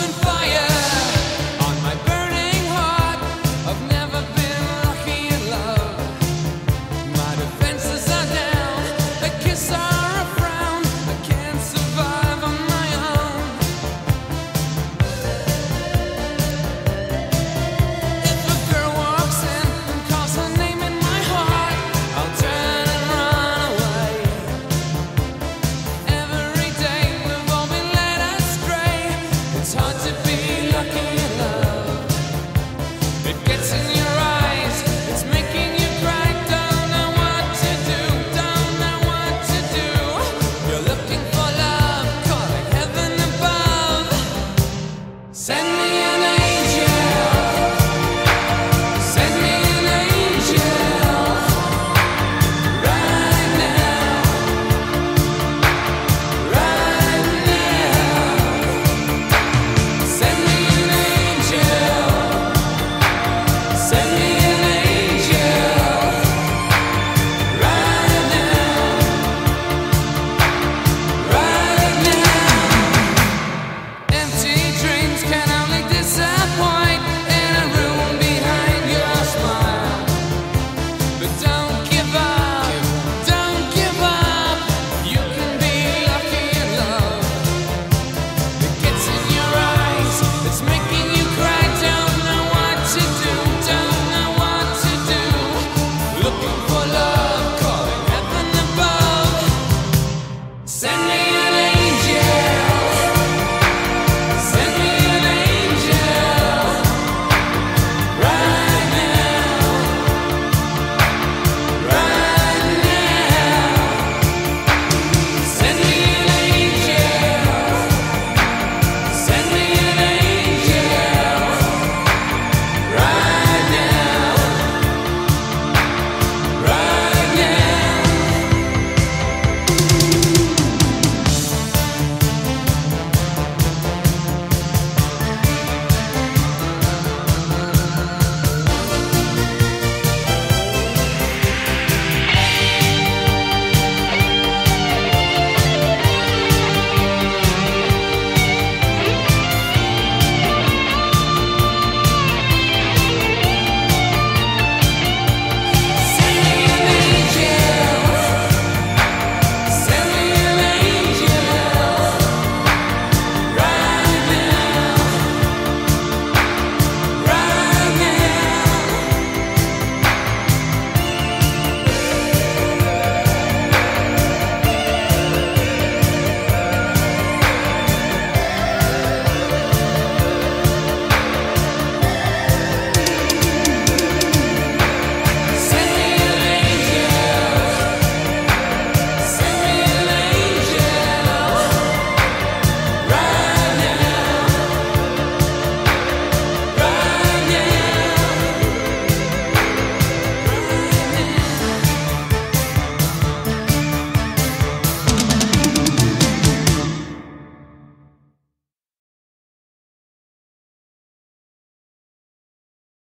on fire.